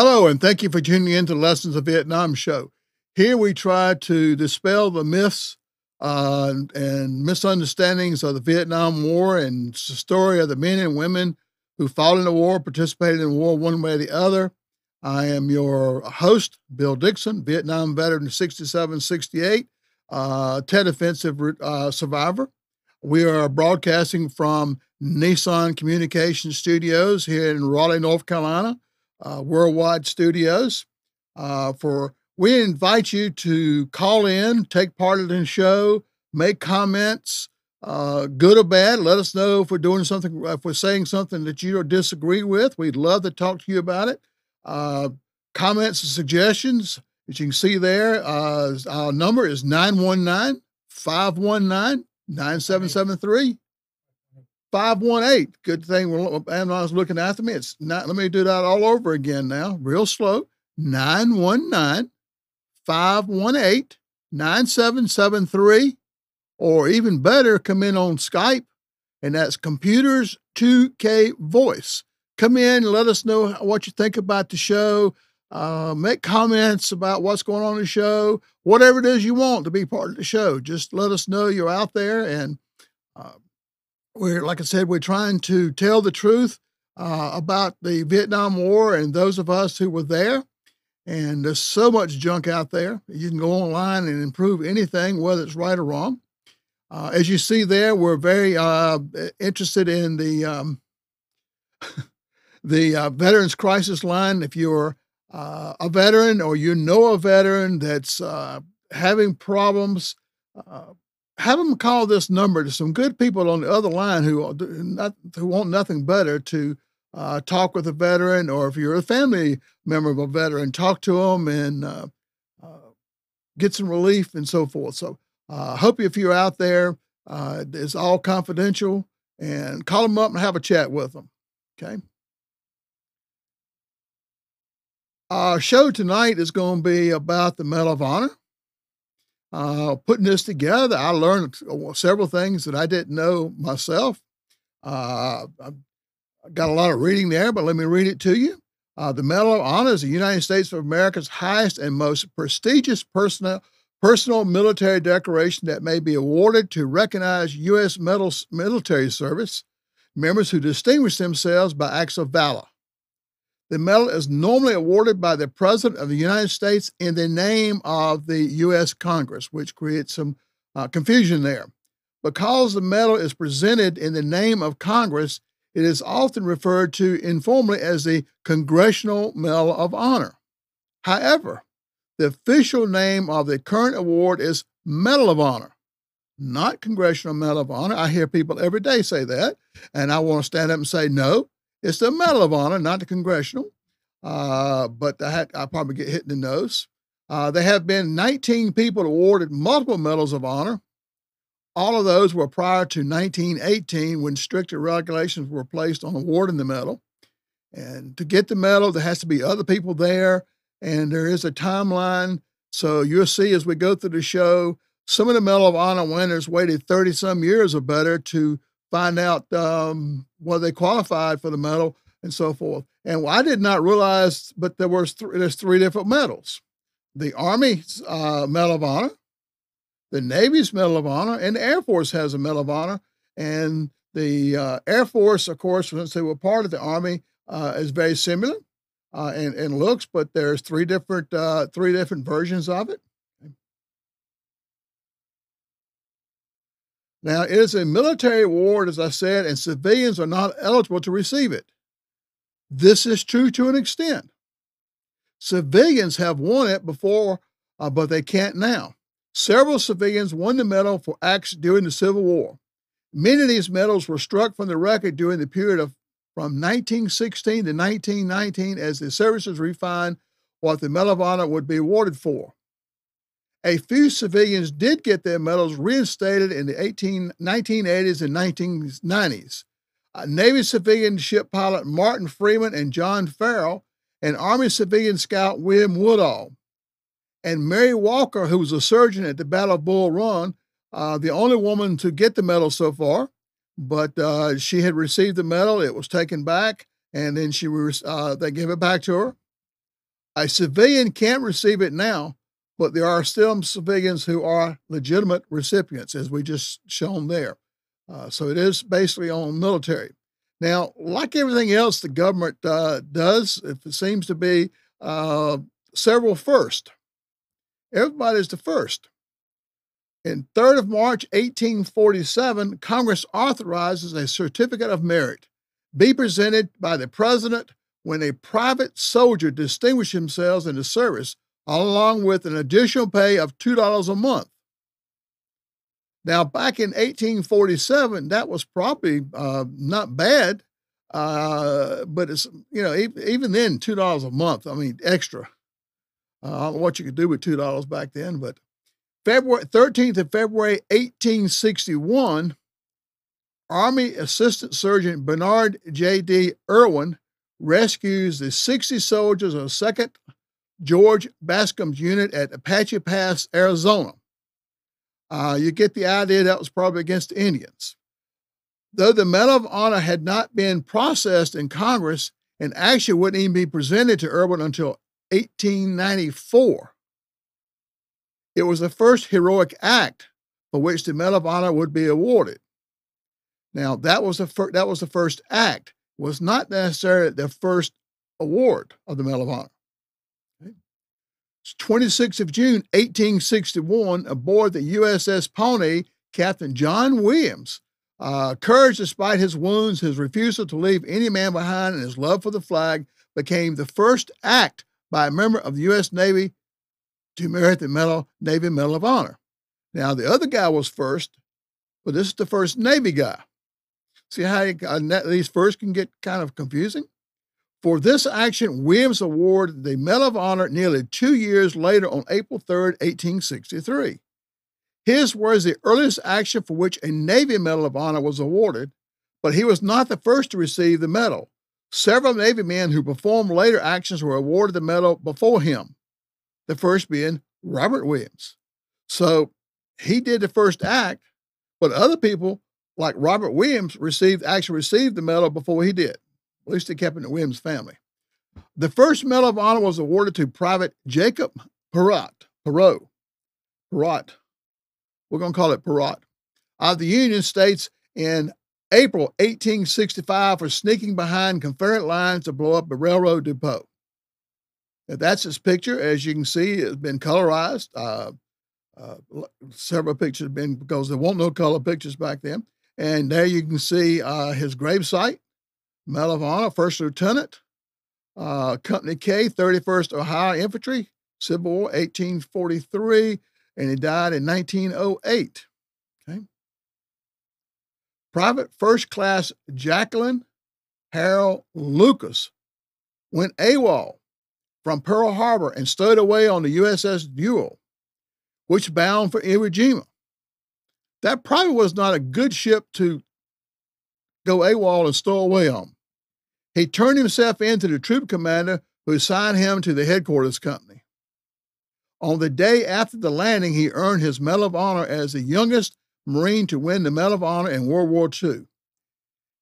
Hello, and thank you for tuning in to Lessons of Vietnam show. Here we try to dispel the myths uh, and misunderstandings of the Vietnam War and the story of the men and women who fought in the war, participated in the war one way or the other. I am your host, Bill Dixon, Vietnam veteran 67 68, uh, Tet Offensive uh, survivor. We are broadcasting from Nissan Communication Studios here in Raleigh, North Carolina, uh, worldwide studios. Uh, for we invite you to call in, take part in the show, make comments, uh, good or bad. Let us know if we're doing something, if we're saying something that you disagree with. We'd love to talk to you about it. Uh, comments and suggestions, as you can see there, uh, our number is 919 519 9773. 518. Good thing was looking after me. It's not, let me do that all over again now, real slow. 919 518 9773. Or even better, come in on Skype, and that's Computers 2K Voice. Come in let us know what you think about the show. Uh, make comments about what's going on in the show, whatever it is you want to be part of the show. Just let us know you're out there. And uh, we're, like I said, we're trying to tell the truth uh, about the Vietnam War and those of us who were there. And there's so much junk out there. You can go online and improve anything, whether it's right or wrong. Uh, as you see there, we're very uh, interested in the um, the uh, Veterans Crisis Line. If you're uh, a veteran or you know a veteran that's uh, having problems, have them call this number. There's some good people on the other line who not, who want nothing better to uh, talk with a veteran, or if you're a family member of a veteran, talk to them and uh, get some relief and so forth. So, uh, hope if you're out there, it's all confidential, and call them up and have a chat with them. Okay. Our show tonight is going to be about the Medal of Honor. Uh, putting this together, I learned several things that I didn't know myself. Uh, I got a lot of reading there, but let me read it to you. Uh, the Medal of Honor is the United States of America's highest and most prestigious personal, personal military decoration that may be awarded to recognize U.S. military service members who distinguish themselves by acts of valor. The medal is normally awarded by the President of the United States in the name of the U.S. Congress, which creates some uh, confusion there. Because the medal is presented in the name of Congress, it is often referred to informally as the Congressional Medal of Honor. However, the official name of the current award is Medal of Honor, not Congressional Medal of Honor. I hear people every day say that, and I want to stand up and say, no, it's the Medal of Honor, not the Congressional. Uh, but I, had, I probably get hit in the nose. Uh, there have been 19 people awarded multiple medals of honor. All of those were prior to 1918 when stricter regulations were placed on awarding the medal. And to get the medal, there has to be other people there, and there is a timeline. So you'll see as we go through the show, some of the Medal of Honor winners waited 30 some years or better to find out um, whether they qualified for the medal and so forth. And I did not realize, but there was th- there's three different medals: the Army's uh, Medal of Honor, the Navy's Medal of Honor, and the Air Force has a Medal of Honor. And the uh, Air Force, of course, since they were part of the Army, uh, is very similar uh, in, in looks, but there's three different uh, three different versions of it. Now, it is a military award, as I said, and civilians are not eligible to receive it. This is true to an extent. Civilians have won it before, uh, but they can't now. Several civilians won the medal for acts during the Civil War. Many of these medals were struck from the record during the period of from 1916 to 1919 as the services refined what the Medal of Honor would be awarded for. A few civilians did get their medals reinstated in the 18, 1980s and 1990s. Navy civilian ship pilot Martin Freeman and John Farrell, and Army civilian scout William Woodall. And Mary Walker, who was a surgeon at the Battle of Bull Run, uh, the only woman to get the medal so far, but uh, she had received the medal. It was taken back, and then she uh, they gave it back to her. A civilian can't receive it now, but there are still civilians who are legitimate recipients, as we just shown there. Uh, so it is basically on military. Now, like everything else the government uh, does, it seems to be uh, several first. Everybody's the first. In 3rd of March 1847, Congress authorizes a certificate of merit be presented by the president when a private soldier distinguished himself in the service, along with an additional pay of $2 a month. Now, back in 1847, that was probably uh, not bad, uh, but it's, you know, even then, $2 a month, I mean, extra. Uh, I don't know what you could do with $2 back then, but February 13th of February 1861, Army Assistant Surgeon Bernard J.D. Irwin rescues the 60 soldiers of 2nd George Bascom's unit at Apache Pass, Arizona. Uh, you get the idea that was probably against the Indians. Though the Medal of Honor had not been processed in Congress and actually wouldn't even be presented to Irwin until 1894, it was the first heroic act for which the Medal of Honor would be awarded. Now, that was the, fir- that was the first act, was not necessarily the first award of the Medal of Honor. 26th of June, 1861, aboard the USS Pawnee, Captain John Williams, uh, courage despite his wounds, his refusal to leave any man behind, and his love for the flag became the first act by a member of the U.S. Navy to merit the Medal, Navy Medal of Honor. Now, the other guy was first, but this is the first Navy guy. See how you, uh, these first can get kind of confusing? For this action, Williams awarded the Medal of Honor nearly two years later on April 3, 1863. His was the earliest action for which a Navy Medal of Honor was awarded, but he was not the first to receive the medal. Several Navy men who performed later actions were awarded the medal before him, the first being Robert Williams. So he did the first act, but other people, like Robert Williams, received actually received the medal before he did. At least they kept in the Williams family. The first Medal of Honor was awarded to Private Jacob Perrott, Perot, Perrott. We're going to call it Perrott, of the Union States in April 1865 for sneaking behind Confederate lines to blow up a railroad depot. Now, that's his picture. As you can see, it's been colorized. Uh, uh, several pictures have been because there weren't no color pictures back then. And there you can see uh, his gravesite Medal of Honor, First Lieutenant, uh, Company K, 31st Ohio Infantry, Civil War, 1843, and he died in 1908. Okay. Private First Class Jacklyn Harold Lucas went AWOL from Pearl Harbor and stowed away on the USS Deuel, which bound for Iwo Jima. That probably was not a good ship to go AWOL and stow away on. He turned himself in to the troop commander who assigned him to the headquarters company. On the day after the landing, he earned his Medal of Honor as the youngest Marine to win the Medal of Honor in World War II.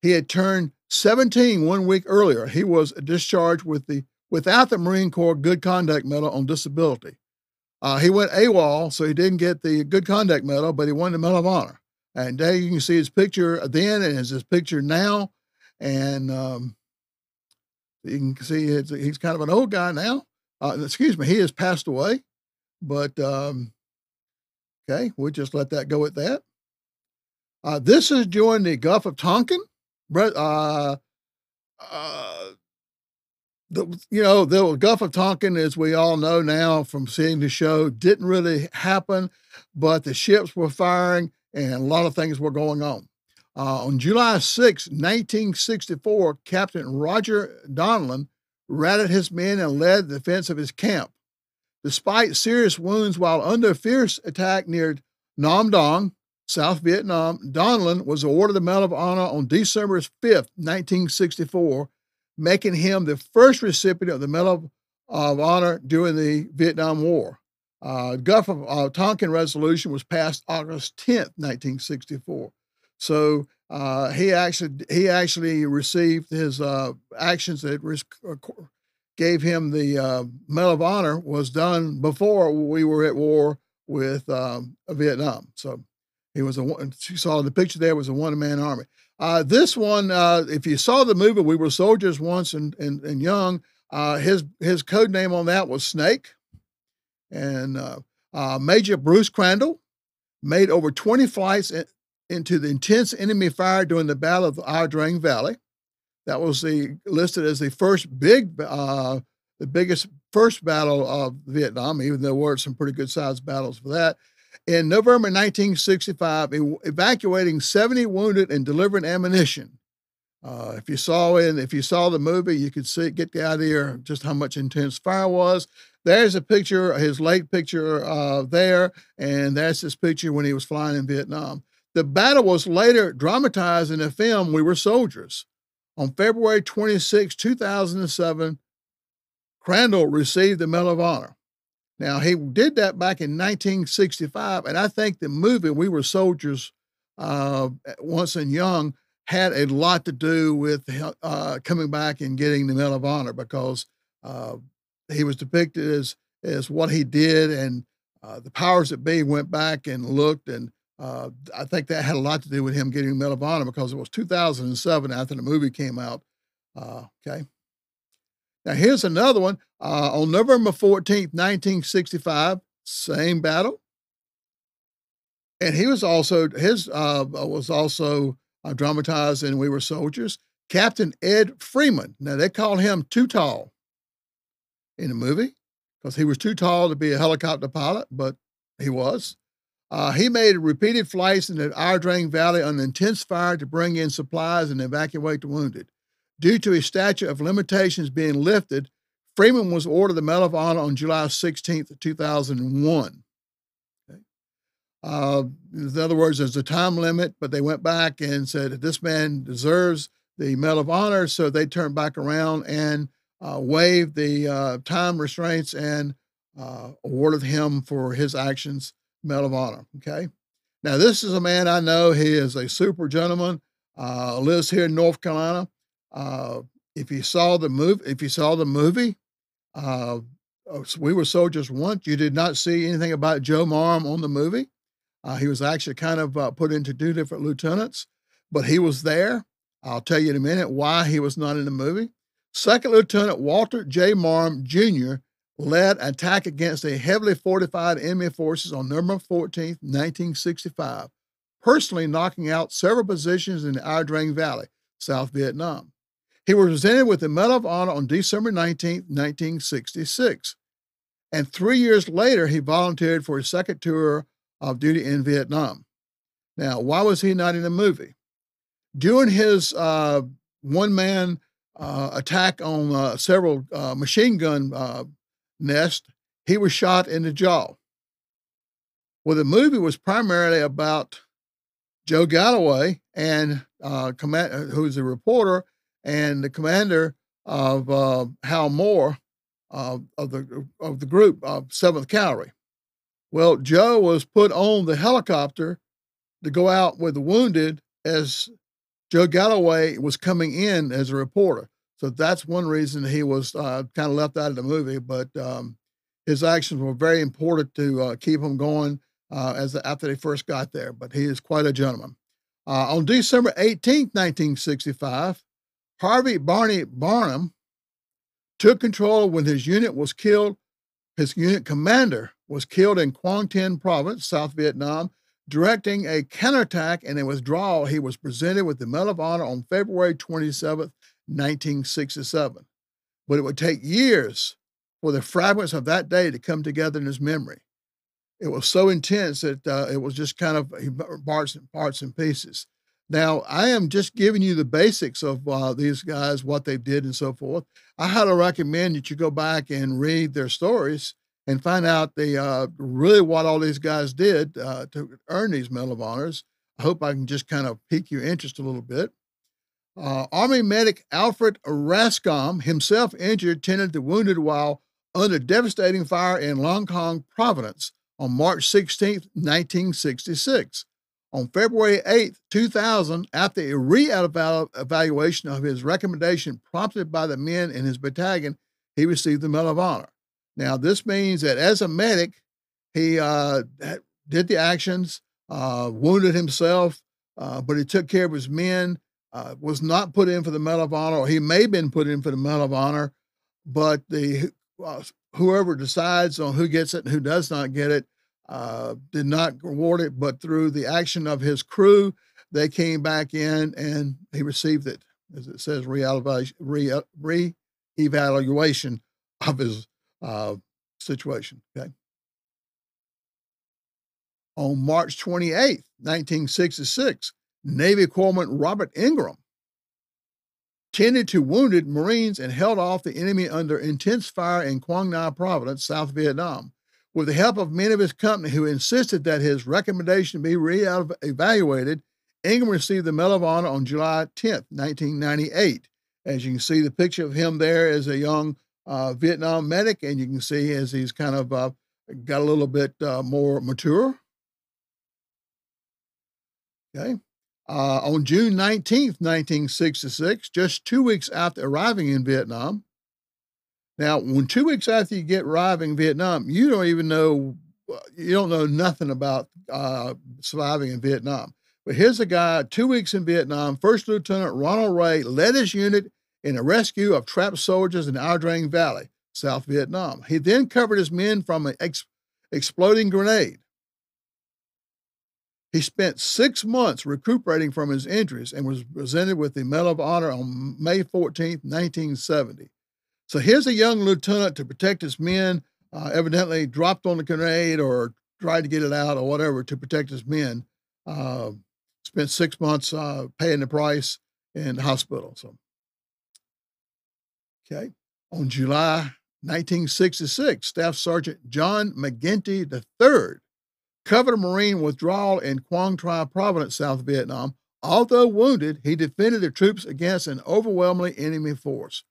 He had turned 17 one week earlier. He was discharged with the without the Marine Corps Good Conduct Medal on disability. Uh, he went AWOL, so he didn't get the Good Conduct Medal, but he won the Medal of Honor. And there you can see his picture then and his picture now. And um, you can see he's kind of an old guy now. Uh, excuse me, he has passed away, but um, okay, we'll just let that go at that. Uh, this is during the Gulf of Tonkin. Uh, uh, the, you know, the Gulf of Tonkin, as we all know now from seeing the show, didn't really happen, but the ships were firing and a lot of things were going on. Uh, on July 6, 1964, Captain Roger Donlon routed his men and led the defense of his camp. Despite serious wounds while under fierce attack near Nam Dong, South Vietnam, Donlon was awarded the Medal of Honor on December 5, 1964, making him the first recipient of the Medal of Honor during the Vietnam War. Uh, Gulf of uh, Tonkin Resolution was passed August 10, 1964. So uh, he actually he actually received his uh, actions that uh, gave him the uh, Medal of Honor was done before we were at war with um, Vietnam. So he was a one. You saw the picture there was a one man army. Uh, this one, uh, if you saw the movie, we were soldiers once and and, and young. His his code name on that was Snake, and Major Bruce Crandall made over 20 flights into the intense enemy fire during the Battle of the Ia Drang Valley. That was the listed as the first big, uh, the biggest first battle of Vietnam, even though there were some pretty good sized battles for that. In November 1965, evacuating 70 wounded and delivering ammunition. Uh, if you saw in, if you saw the movie, you could see get the idea just how much intense fire was. There's a picture, his late picture uh, there, and that's his picture when he was flying in Vietnam. The battle was later dramatized in the film We Were Soldiers. On February 26, 2007, Crandall received the Medal of Honor. Now, he did that back in 1965, and I think the movie We Were Soldiers, uh, once and young, had a lot to do with uh, coming back and getting the Medal of Honor because uh, he was depicted as as what he did, and uh, the powers that be went back and looked, and uh, I think that had a lot to do with him getting Medal of Honor because it was 2007 after the movie came out. Uh, okay. Now here's another one. Uh, on November 14th, 1965, same battle, and he was also his was also dramatized in We Were Soldiers. Captain Ed Freeman. Now they called him too tall in the movie because he was too tall to be a helicopter pilot, but he was. Uh, he made repeated flights in the Ia Drang Valley under intense fire to bring in supplies and evacuate the wounded. Due to his statute of limitations being lifted, Freeman was ordered the Medal of Honor on July 16, 2001. Okay. Uh, in other words, there's a time limit, but they went back and said this man deserves the Medal of Honor, so they turned back around and uh, waived the uh, time restraints and uh, awarded him for his actions Medal of Honor. Okay. Now, this is a man I know. He is a super gentleman, uh, lives here in North Carolina. Uh, if you saw the movie, if you saw the movie, uh, oh, we were soldiers once. You did not see anything about Joe Marm on the movie. Uh, he was actually kind of uh, put into two different lieutenants, but he was there. I'll tell you in a minute why he was not in the movie. Second Lieutenant Walter J. Marm Jr. led attack against a heavily fortified enemy forces on November 14, 1965, personally knocking out several positions in the Ia Drang Valley, South Vietnam. He was presented with the Medal of Honor on December 19, 1966. And three years later, he volunteered for his second tour of duty in Vietnam. Now, why was he not in the movie? During his uh, one man uh, attack on uh, several uh, machine gun uh, nests, he was shot in the jaw. Well, the movie was primarily about Joe Galloway and uh, command, uh, who's a reporter, and the commander of uh, Hal Moore of the of the group of Seventh Cavalry. Well, Joe was put on the helicopter to go out with the wounded as Joe Galloway was coming in as a reporter. So that's one reason he was uh, kind of left out of the movie. But um, his actions were very important to uh, keep him going uh, as the, after they first got there. But he is quite a gentleman. Uh, on December 18, 1965, Harvey Barney Barnum took control when his unit was killed. His unit commander was killed in Quang Tin Province, South Vietnam, directing a counterattack and a withdrawal. He was presented with the Medal of Honor on February 27, 1967. But it would take years for the fragments of that day to come together in his memory. It was so intense that uh, it was just kind of parts and parts and pieces. Now, I am just giving you the basics of uh, these guys, what they did, and so forth. I highly recommend that you go back and read their stories and find out the uh, really what all these guys did uh, to earn these Medal of Honors. I hope I can just kind of pique your interest a little bit. Uh, Army medic Alfred Rascon, himself injured, tended the wounded while under devastating fire in Long Khanh, Providence on March 16, 1966. On February 8, 2000, after a re evaluation of his recommendation prompted by the men in his battalion, he received the Medal of Honor. Now, this means that as a medic, he uh, did the actions, uh, wounded himself, uh, but he took care of his men, uh, was not put in for the Medal of Honor, or he may have been put in for the Medal of Honor, but the uh, whoever decides on who gets it and who does not get it uh, did not award it, but through the action of his crew, they came back in and he received it, as it says, re-evaluation, re-evaluation of his uh, situation. Okay. On March 28, 1966, Navy Corpsman Robert Ingram tended to wounded Marines and held off the enemy under intense fire in Quang Ngai Province, South Vietnam. With the help of men of his company who insisted that his recommendation be re-evaluated, Ingram received the Medal of Honor on July 10, 1998. As you can see, the picture of him there as a young uh, Vietnam medic, and you can see as he's kind of uh, got a little bit uh, more mature. Okay. Uh, on June 19th, 1966, just two weeks after arriving in Vietnam. Now, when two weeks after you get arriving in Vietnam, you don't even know, you don't know nothing about uh, surviving in Vietnam. But here's a guy, two weeks in Vietnam, First Lieutenant Ronald Ray led his unit in a rescue of trapped soldiers in Ia Drang Valley, South Vietnam. He then covered his men from an ex- exploding grenade. He spent six months recuperating from his injuries and was presented with the Medal of Honor on May 14, 1970. So here's a young lieutenant to protect his men, uh, evidently dropped on the grenade or tried to get it out or whatever to protect his men. Uh, spent six months uh, paying the price in the hospital. So, okay. On July 1966, Staff Sergeant John McGinty III covered a Marine withdrawal in Quang Tri Province, South Vietnam. Although wounded, he defended the troops against an overwhelmingly enemy force.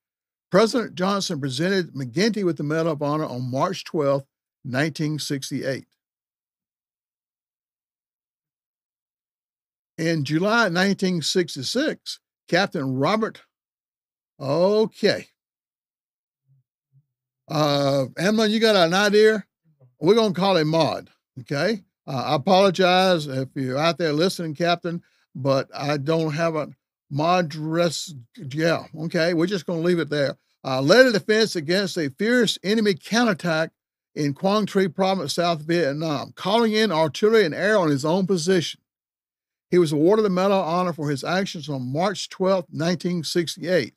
President Johnson presented McGinty with the Medal of Honor on March 12, 1968. In July 1966, Captain Robert, okay. Uh, Emma, you got an idea? We're going to call him Maud. Okay. Uh, I apologize if you're out there listening, Captain, but I don't have a Madras. Yeah. Okay. We're just going to leave it there. Uh, led a defense against a fierce enemy counterattack in Quang Tri Province, South Vietnam, calling in artillery and air on his own position. He was awarded the Medal of Honor for his actions on March 12, 1968.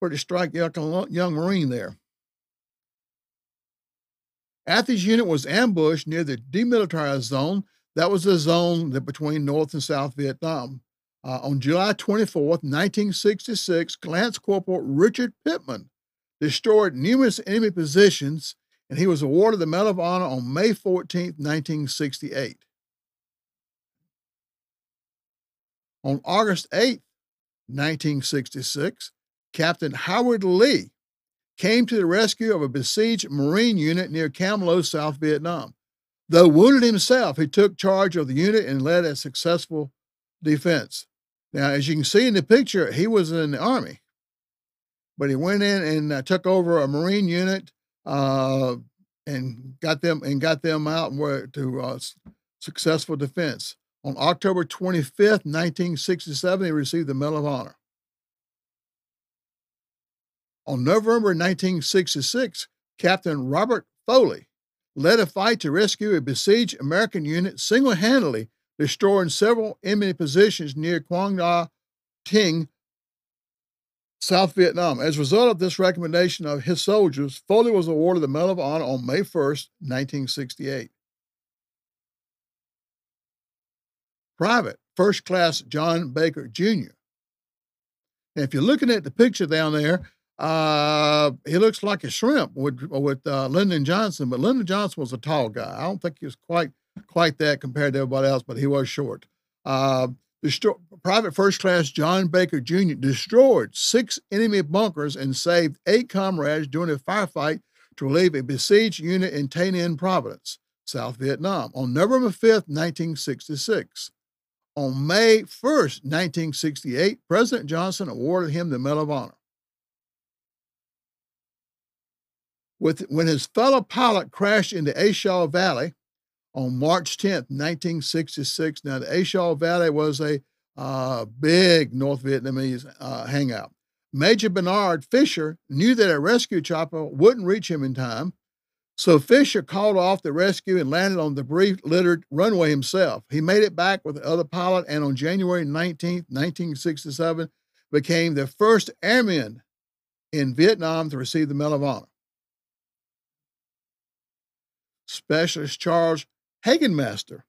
Pretty strike young, young Marine there. Athens unit was ambushed near the demilitarized zone. That was the zone that between North and South Vietnam. Uh, on July 24, 1966, Lance Corporal Richard Pittman destroyed numerous enemy positions, and he was awarded the Medal of Honor on May 14, 1968. On August 8, 1966, Captain Howard Lee came to the rescue of a besieged Marine unit near Cam Lo, South Vietnam. Though wounded himself, he took charge of the unit and led a successful defense. Now, as you can see in the picture, he was in the Army, but he went in and uh, took over a Marine unit uh, and got them and got them out to uh, successful defense. On October 25th, 1967, he received the Medal of Honor. On November 1966, Captain Robert Foley led a fight to rescue a besieged American unit single handedly, destroying several enemy positions near Quang Da Ting, South Vietnam. As a result of this recommendation of his soldiers, Foley was awarded the Medal of Honor on May 1st, 1968. Private First Class John Baker Jr. If you're looking at the picture down there, uh, he looks like a shrimp with with uh, Lyndon Johnson, but Lyndon Johnson was a tall guy. I don't think he was quite quite that compared to everybody else, but he was short. Uh, destroy, Private First Class John Baker Jr. destroyed six enemy bunkers and saved eight comrades during a firefight to relieve a besieged unit in Tay Ninh Province, South Vietnam, on November 5th, 1966. On May 1st, 1968, President Johnson awarded him the Medal of Honor. With, when his fellow pilot crashed into A Shau Valley on March 10th, 1966. Now, the A Shau Valley was a uh, big North Vietnamese uh, hangout. Major Bernard Fisher knew that a rescue chopper wouldn't reach him in time, so Fisher called off the rescue and landed on the debris littered runway himself. He made it back with the other pilot and on January 19, 1967, became the first airman in Vietnam to receive the Medal of Honor. Specialist Charles Hagemeister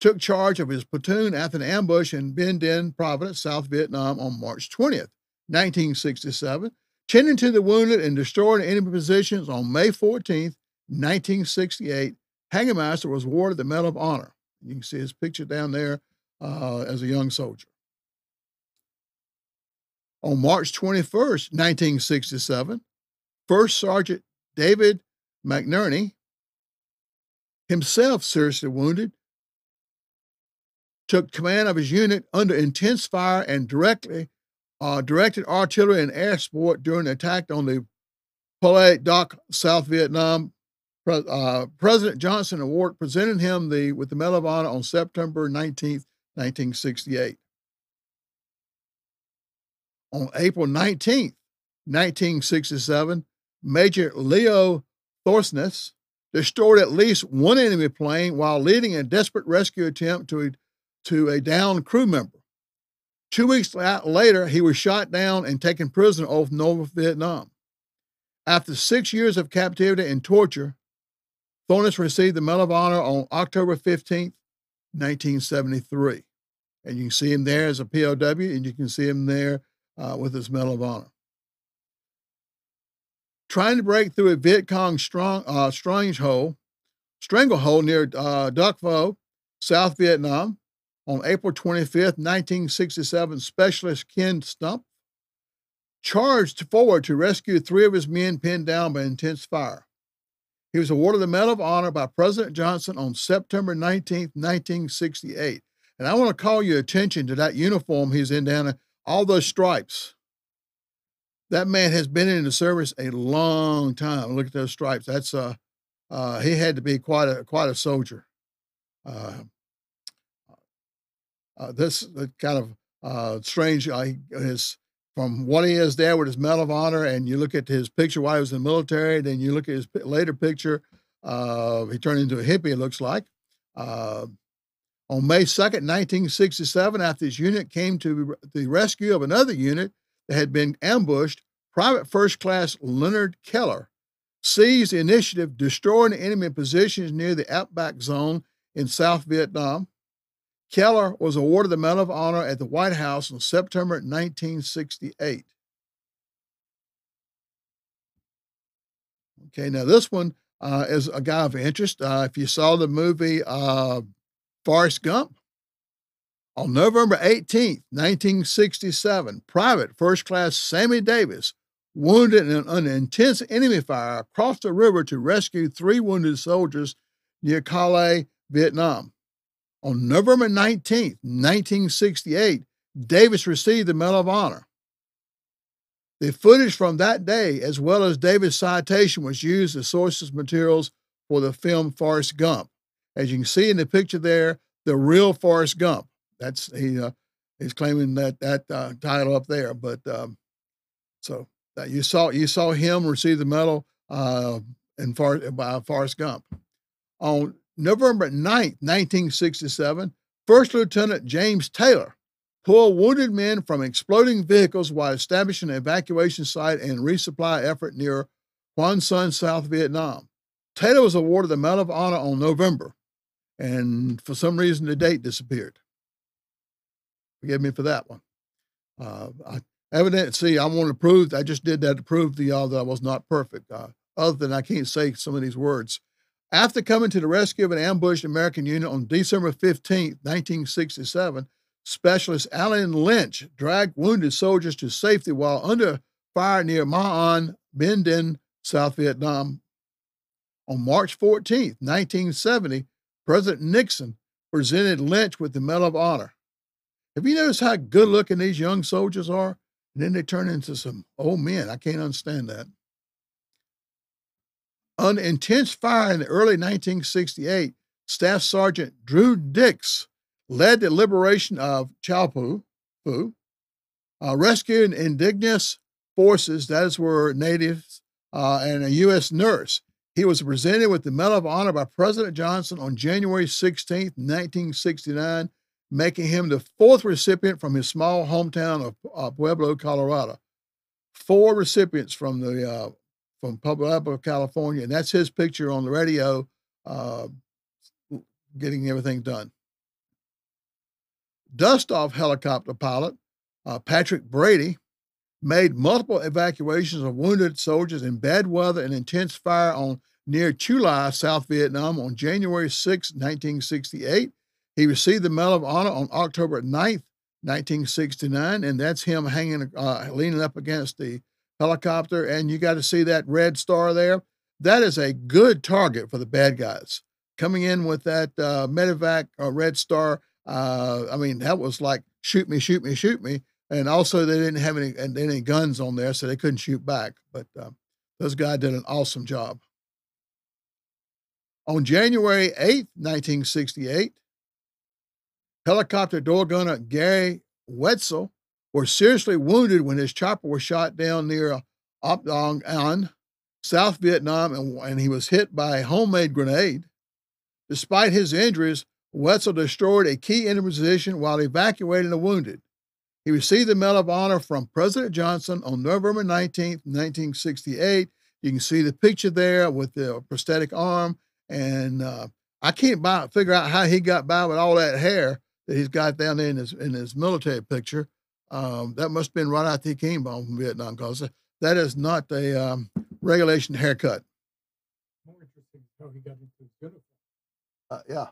took charge of his platoon after an ambush in Binh Dinh Province, South Vietnam on March 20th, 1967, tending to the wounded and destroying enemy positions on May 14th, 1968. Hagemeister was awarded the Medal of Honor. You can see his picture down there uh, as a young soldier. On March 21st, 1967, First Sergeant David McNerney, himself seriously wounded, took command of his unit under intense fire and directly uh, directed artillery and air support during the attack on the Phuoc Doc, South Vietnam. Pre- uh, President Johnson award presented him the with the Medal of Honor on September 19, 1968. On April 19, 1967, Major Leo Thorsness destroyed at least one enemy plane while leading a desperate rescue attempt to to a downed crew member. Two weeks later, he was shot down and taken prisoner off North Vietnam. After six years of captivity and torture, Thorsness received the Medal of Honor on October 15, 1973. And you can see him there as a POW, and you can see him there uh, with his Medal of Honor. Trying to break through a Viet Cong strong, uh, strange hole, stranglehold near uh, Duc Vo, South Vietnam, on April 25th, 1967, Specialist Ken Stumpf charged forward to rescue three of his men pinned down by intense fire. He was awarded the Medal of Honor by President Johnson on September 19, 1968. And I want to call your attention to that uniform he's in down all those stripes. That man has been in the service a long time. Look at those stripes. That's uh, uh he had to be quite a quite a soldier. Uh, uh, this kind of uh, strange. Uh, his from what he is there with his Medal of Honor, and you look at his picture while he was in the military, then you look at his later picture. Uh, he turned into a hippie. It looks like. Uh, on May 2nd, 1967, after his unit came to the rescue of another unit that had been ambushed, Private First Class Leonard Keller seized the initiative, destroying enemy positions near the outback zone in South Vietnam. Keller was awarded the Medal of Honor at the White House in September 1968. Okay, now this one uh, is a guy of interest. Uh, if you saw the movie uh, Forrest Gump, on November 18, 1967, Private First Class Sammy Davis wounded in an intense enemy fire across the river to rescue three wounded soldiers near Cai Lay, Vietnam. On November 19, 1968, Davis received the Medal of Honor. The footage from that day, as well as Davis' citation, was used as sources materials for the film Forrest Gump. As you can see in the picture there, the real Forrest Gump. That's he. Uh, he's claiming that that uh, title up there. But um, so you saw you saw him receive the medal uh, in Far, by Forrest Gump. On November 9, 1967, First Lieutenant James Taylor pulled wounded men from exploding vehicles while establishing an evacuation site and resupply effort near Quan Son, South Vietnam. Taylor was awarded the Medal of Honor on November, and for some reason the date disappeared. Forgive me for that one. Uh, I, evident, see, I want to prove, I just did that to prove to y'all that I was not perfect. Uh, other than I can't say some of these words. After coming to the rescue of an ambushed American unit on December 15, 1967, Specialist Allen Lynch dragged wounded soldiers to safety while under fire near Ma An, Bien South Vietnam. On March 14, 1970, President Nixon presented Lynch with the Medal of Honor. Have you noticed how good looking these young soldiers are? And then they turn into some old men. I can't understand that. Under intense fire in the early 1968, Staff Sergeant Drew Dix led the liberation of Chapao, uh, rescuing indigenous forces, that were natives, uh, and a U.S. nurse. He was presented with the Medal of Honor by President Johnson on January 16, 1969, making him the fourth recipient from his small hometown of uh, Pueblo, Colorado. Four recipients from the uh, from Pueblo, California, and that's his picture on the radio, uh, getting everything done. Dust off helicopter pilot uh, Patrick Brady made multiple evacuations of wounded soldiers in bad weather and intense fire on near Chu South Vietnam on January 6, 1968. He received the Medal of Honor on October 9th, 1969, and that's him hanging, uh, leaning up against the helicopter. And you got to see that red star there. That is a good target for the bad guys. Coming in with that uh, medevac uh, red star, uh, I mean, that was like shoot me, shoot me, shoot me and also they didn't have any any guns on there, so they couldn't shoot back. But uh, those guys did an awesome job. On January 8th, 1968, helicopter door gunner Gary Wetzel was seriously wounded when his chopper was shot down near Op Dong An, South Vietnam, and, and he was hit by a homemade grenade. Despite his injuries, Wetzel destroyed a key enemy position while evacuating the wounded. He received the Medal of Honor from President Johnson on November 19, 1968. You can see the picture there with the prosthetic arm. And uh, I can't buy, figure out how he got by with all that hair that he's got down there in his, in his military picture. Um, that must have been right after he came home from Vietnam because that is not a um, regulation haircut. More interesting how he got into his uniform. Uh, yeah.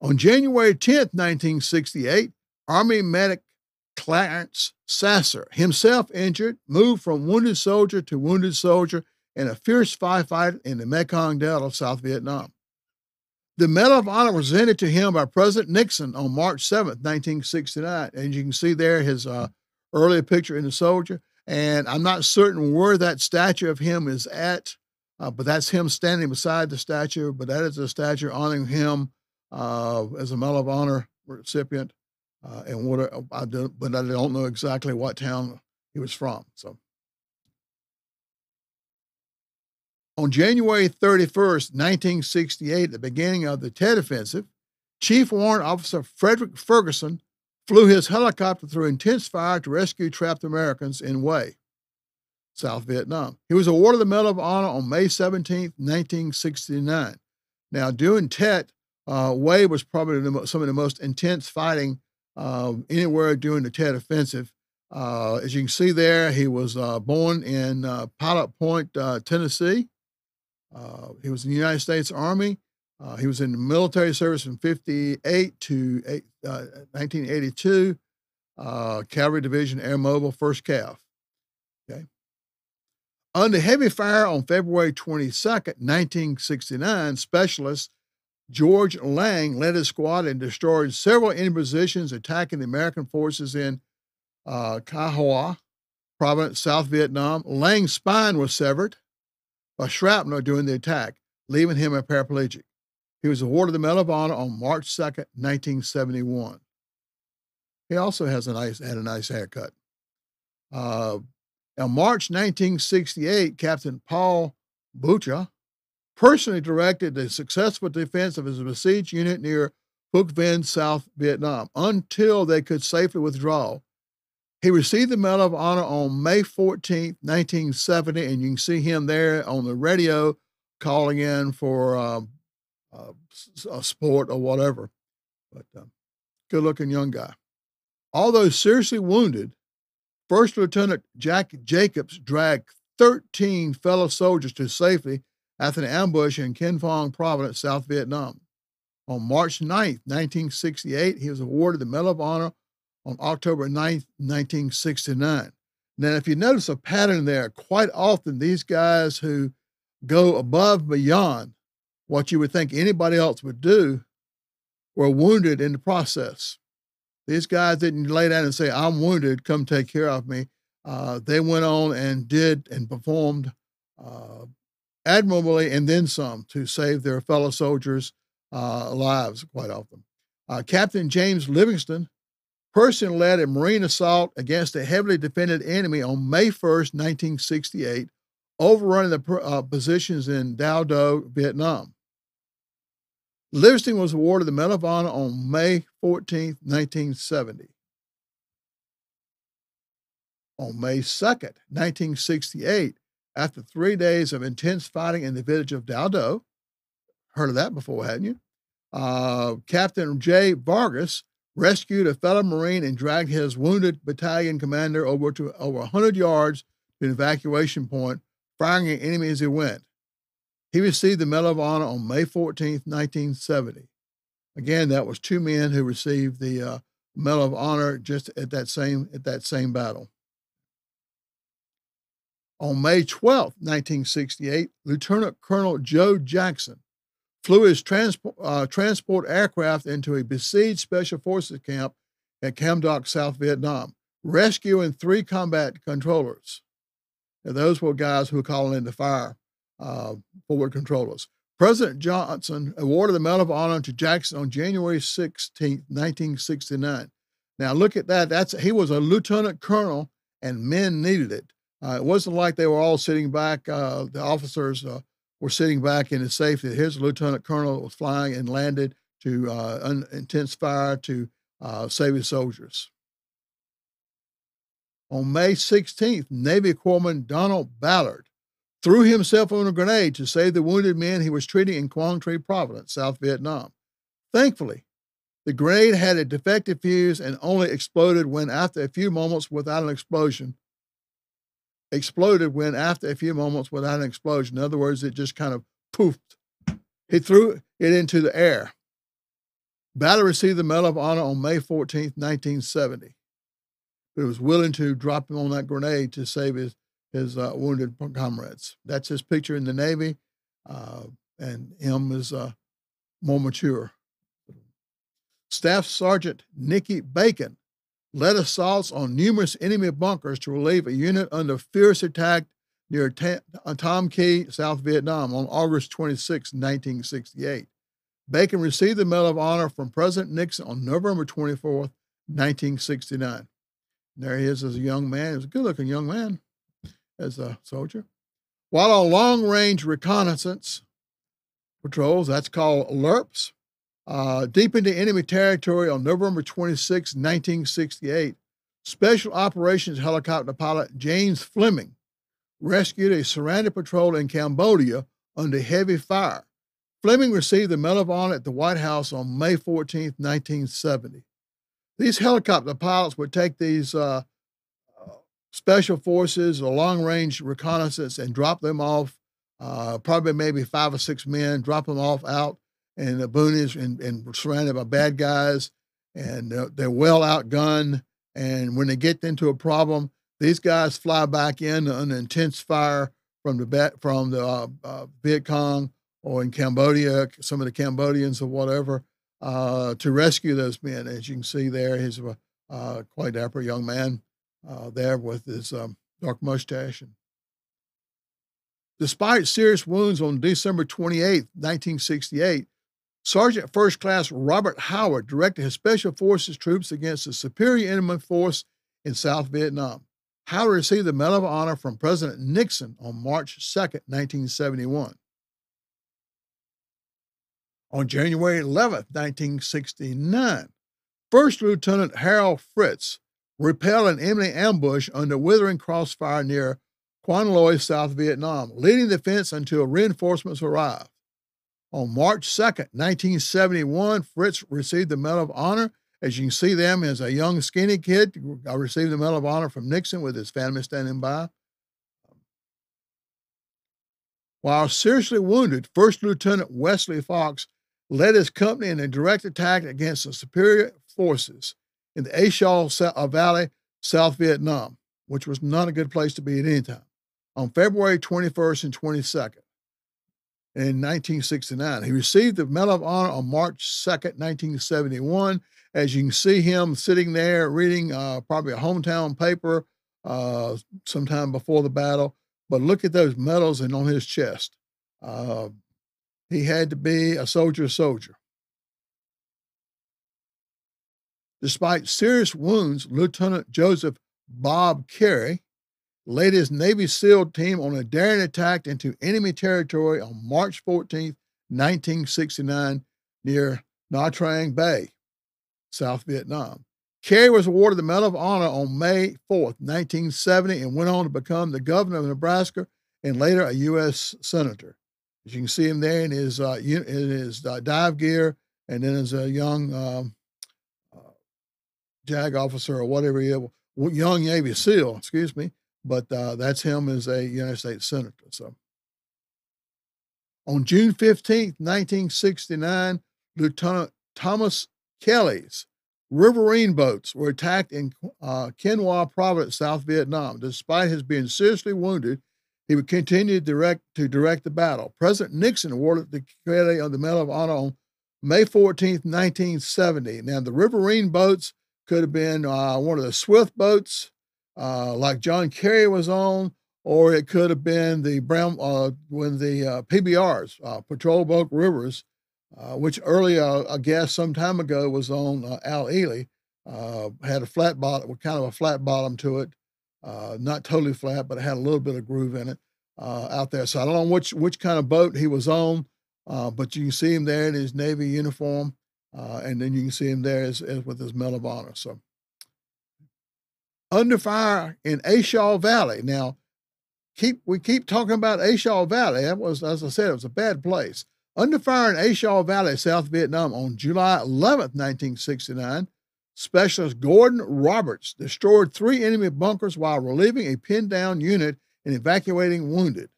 On January 10th, 1968, Army medic Clarence Sasser, himself injured, moved from wounded soldier to wounded soldier in a fierce firefight in the Mekong Delta, of South Vietnam. The Medal of Honor was presented to him by President Nixon on March 7, 1969. And you can see there his uh, earlier picture in the soldier. And I'm not certain where that statue of him is at, uh, but that's him standing beside the statue. But that is a statue honoring him uh, as a Medal of Honor recipient. Uh, and what I do, but I don't know exactly what town he was from. So on January 31st, 1968, at the beginning of the Tet Offensive, Chief Warrant Officer Frederick Ferguson flew his helicopter through intense fire to rescue trapped Americans in Hue, South Vietnam. He was awarded the Medal of Honor on May 17, 1969. Now, during Tet, uh, Hue was probably the, some of the most intense fighting uh, anywhere during the Tet Offensive. Uh, as you can see there, he was uh, born in uh, Pilot Point, uh, Tennessee. Uh, he was in the United States Army. Uh, he was in the military service from 58 to 1982, uh, Cavalry Division Air Mobile, 1st Cav. Okay. Under heavy fire on February 22nd, 1969, specialist George Lang led his squad and destroyed several enemy positions, attacking the American forces in uh, Hoa province, South Vietnam. Lang's spine was severed by shrapnel during the attack, leaving him a paraplegic. He was awarded the Medal of Honor on March 2nd, 1971. He also has a nice had a nice haircut. Uh, in March 1968, Captain Paul Bucha personally directed the successful defense of his besieged unit near Phuoc Vinh, South Vietnam, until they could safely withdraw. He received the Medal of Honor on May 14, 1970, and you can see him there on the radio calling in for um, uh, a sport or whatever. But uh, good looking young guy. Although seriously wounded, First Lieutenant Jack Jacobs dragged 13 fellow soldiers to safety after an ambush in Kien Phong Province, South Vietnam. On March 9, 1968, he was awarded the Medal of Honor on October 9, 1969. Now, if you notice a pattern there, quite often these guys who go above beyond what you would think anybody else would do were wounded in the process. These guys didn't lay down and say, I'm wounded, come take care of me. uh, they went on and did and performed uh, admirably and then some to save their fellow soldiers' uh, lives quite often. Uh, Captain James Livingston personally led a Marine assault against a heavily defended enemy on May 1st, 1968, overrunning the uh, positions in Dai Do, Vietnam. Livingston was awarded the Medal of Honor on May 14, 1970. On May 2nd, 1968, after three days of intense fighting in the village of Dai Do, heard of that before, hadn't you? Uh, Captain J. Vargas rescued a fellow Marine and dragged his wounded battalion commander over to over 100 yards to an evacuation point, firing at enemy as he went. He received the Medal of Honor on May 14, 1970. Again, that was two men who received the uh, Medal of Honor just at that same at that same battle. On May 12, 1968, Lieutenant Colonel Joe Jackson flew his transport, uh, transport aircraft into a besieged Special Forces camp at Kham Duc, South Vietnam, rescuing three combat controllers. And those were guys who were calling in the fire uh, forward controllers. President Johnson awarded the Medal of Honor to Jackson on January 16, 1969. Now look at that. That's he was a lieutenant colonel, and men needed it. Uh, it wasn't like they were all sitting back. Uh, the officers uh, were sitting back in the safety. Here's a lieutenant colonel was flying and landed to uh, un- intense fire to uh, save his soldiers. On May 16th, Navy Corpsman Donald Ballard threw himself on a grenade to save the wounded men he was treating in Quang Tri Province, South Vietnam. Thankfully, the grenade had a defective fuse and only exploded when, after a few moments without an explosion, exploded when, after a few moments without an explosion. In other words, it just kind of poofed. He threw it into the air. Ballard received the Medal of Honor on May 14, 1970. But was willing to drop him on that grenade to save his, his uh, wounded comrades. That's his picture in the Navy, uh, and him is uh, more mature. Staff Sergeant Nicky Bacon led assaults on numerous enemy bunkers to relieve a unit under fierce attack near Tam Ky, South Vietnam on August 26, 1968. Bacon received the Medal of Honor from President Nixon on November 24, 1969. And there he is as a young man. He was a good looking young man as a soldier. While on long range reconnaissance patrols, that's called LRRPs, uh, deep into enemy territory on November 26, 1968, Special Operations Helicopter pilot James Fleming rescued a surrounded patrol in Cambodia under heavy fire. Fleming received the Medal of Honor at the White House on May 14, 1970. These helicopter pilots would take these uh, special forces or long range reconnaissance and drop them off, uh, probably maybe five or six men, drop them off out and the boonies and, and surrounded by bad guys, and they're, they're well outgunned. And when they get into a problem, these guys fly back in under intense fire from the from the uh, uh, Viet Cong or in Cambodia, some of the Cambodians or whatever, uh, to rescue those men. As you can see there, he's a uh, quite dapper young man uh, there with his um, dark mustache. And despite serious wounds on December 28, 1968, Sergeant First Class Robert Howard directed his Special Forces troops against a superior enemy force in South Vietnam. Howard received the Medal of Honor from President Nixon on March 2, 1971. On January 11, 1969, First Lieutenant Harold Fritz repelled an enemy ambush under withering crossfire near Quan Loi, South Vietnam, leading the defense until reinforcements arrived. On March 2nd, 1971, Fritz received the Medal of Honor. As you can see them as a young, skinny kid, I received the Medal of Honor from Nixon with his family standing by. While seriously wounded, First Lieutenant Wesley Fox led his company in a direct attack against the superior forces in the A Shau uh, Valley, South Vietnam, which was not a good place to be at any time, on February 21st and 22nd in 1969. He received the Medal of Honor on March 2nd, 1971. As you can see him sitting there reading uh, probably a hometown paper uh, sometime before the battle. But look at those medals and on his chest. Uh, he had to be a soldier, soldier. Despite serious wounds, Lieutenant Joseph Bob Kerrey led his Navy SEAL team on a daring attack into enemy territory on March 14, 1969, near Nha Trang Bay, South Vietnam. Kerrey was awarded the Medal of Honor on May 4, 1970, and went on to become the governor of Nebraska and later a U.S. senator. As you can see him there in his uh, in his uh, dive gear, and then as a young um, uh, JAG officer or whatever he young Navy SEAL, excuse me. But uh, that's him as a United States senator. So, on June 15th, 1969, Lieutenant Thomas Kelly's riverine boats were attacked in uh, Hoa Province, South Vietnam. Despite his being seriously wounded, he would continue to direct, to direct the battle. President Nixon awarded the Kelly the Medal of Honor on May 14, 1970. Now, the riverine boats could have been uh, one of the Swift boats, uh, like John Kerry was on, or it could have been the Brown uh, when the uh, PBRs, uh, Patrol Boat Rivers, uh, which earlier uh, I guess some time ago was on uh, Al Ely, uh, had a flat bottom, kind of a flat bottom to it, uh, not totally flat, but it had a little bit of groove in it uh, out there. So I don't know which which kind of boat he was on, but you can see him there in his Navy uniform, and then you can see him there as, as with his Medal of Honor. So under fire in A Shau Valley. Now, keep we keep talking about A Shau Valley. That was, as I said, it was a bad place. Under fire in A Shau Valley, South Vietnam on July 11, 1969, Specialist Gordon Roberts destroyed three enemy bunkers while relieving a pinned down unit and evacuating wounded.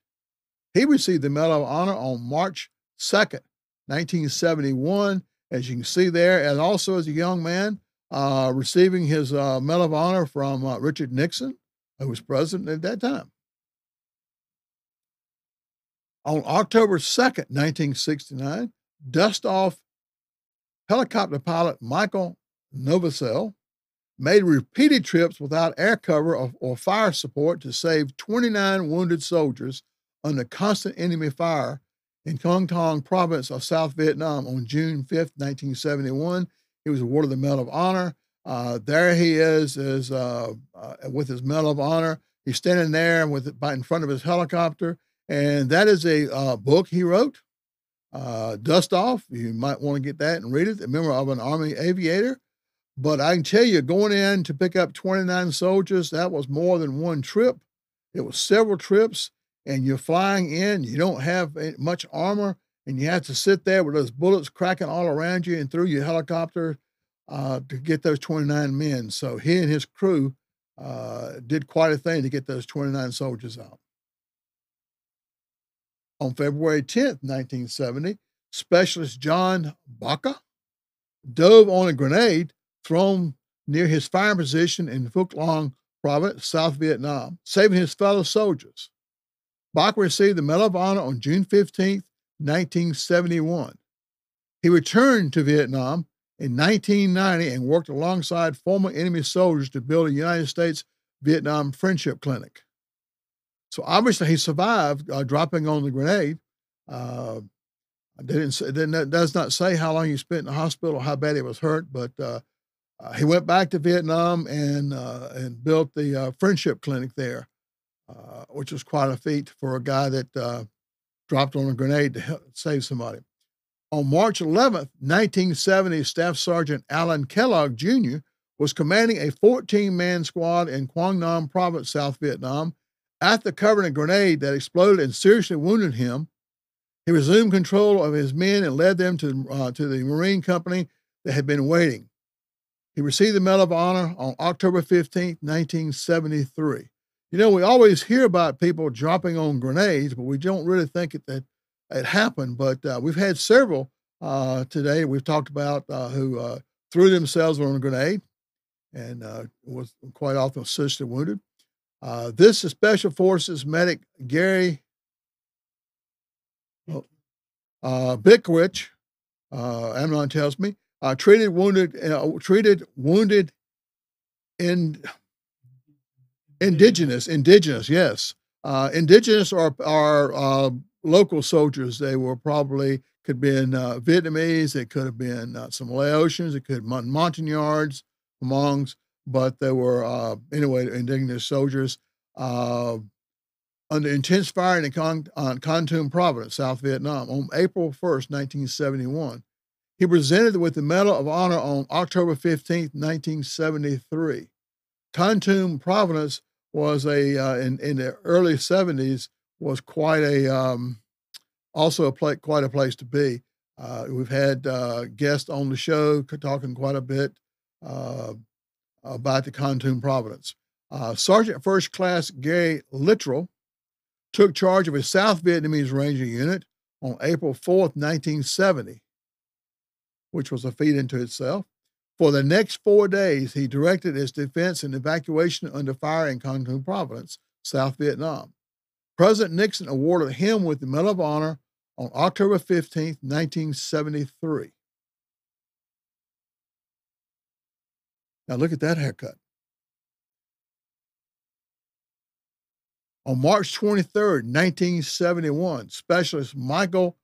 He received the Medal of Honor on March 2nd, 1971, as you can see there, and also as a young man, uh, receiving his uh, Medal of Honor from uh, Richard Nixon, who was president at that time. On October 2nd, 1969, dust off helicopter pilot Michael Novosel made repeated trips without air cover or, or, fire support to save 29 wounded soldiers under constant enemy fire in Con Tum province of South Vietnam on June 5th, 1971. He was awarded the Medal of Honor. Uh, there he is, is uh, uh, with his Medal of Honor. He's standing there with it in front of his helicopter. And that is a uh, book he wrote, uh, Dust Off. You might want to get that and read it. The memoir of an Army aviator. But I can tell you, going in to pick up 29 soldiers, that was more than one trip. It was several trips, and you're flying in. You don't have much armor, and you have to sit there with those bullets cracking all around you and through your helicopter uh, to get those 29 men. So he and his crew uh, did quite a thing to get those 29 soldiers out. On February 10th, 1970, specialist John Baca dove on a grenade thrown near his firing position in Phuoc Long province, South Vietnam, saving his fellow soldiers. Baca received the Medal of Honor on June 15, 1971. He returned to Vietnam in 1990 and worked alongside former enemy soldiers to build a United States Vietnam Friendship Clinic. So obviously he survived uh, dropping on the grenade. Uh, didn't, it didn't, does not say how long he spent in the hospital, or how bad he was hurt, but uh, uh he went back to Vietnam and uh, and built the uh, friendship clinic there, which was quite a feat for a guy that dropped on a grenade to help save somebody. On March 11th, 1970, Staff Sergeant Alan Kellogg Jr. was commanding a 14 man squad in Quang Nam Province, South Vietnam, after covering a grenade that exploded and seriously wounded him, he resumed control of his men and led them to, uh, to the Marine Company that had been waiting. He received the Medal of Honor on October 15, 1973. You know, we always hear about people dropping on grenades, but we don't really think it, that it happened. But uh, we've had several uh, today we've talked about uh, who uh, threw themselves on a grenade and uh, was quite often seriously wounded. Uh, this is Special Forces medic Gary uh, Bickwich, uh, Amnon tells me, uh, treated wounded, uh, treated wounded in Indigenous, indigenous, yes. Uh, indigenous are are uh, local soldiers. They were probably could have been uh, Vietnamese. It could have been uh, some Laotians. It could have been Montagnards, Hmongs, but they were uh, anyway indigenous soldiers uh, under intense firing in on Kontum Province, South Vietnam, on April 1st, 1971. He presented with the Medal of Honor on October 15th, 1973. Kon Tum Province was a uh, in in the early '70s was quite a um, also a quite a place to be. Uh, we've had uh, guests on the show talking quite a bit uh, about the Kon Tum Province. Uh, Sergeant First Class Gary Littrell took charge of a South Vietnamese Ranger unit on April 4th, 1970, which was a feat into itself. For the next four days, he directed its defense and evacuation under fire in Tum Province, South Vietnam. President Nixon awarded him with the Medal of Honor on October 15, 1973. Now look at that haircut. On March 23, 1971, Specialist Michael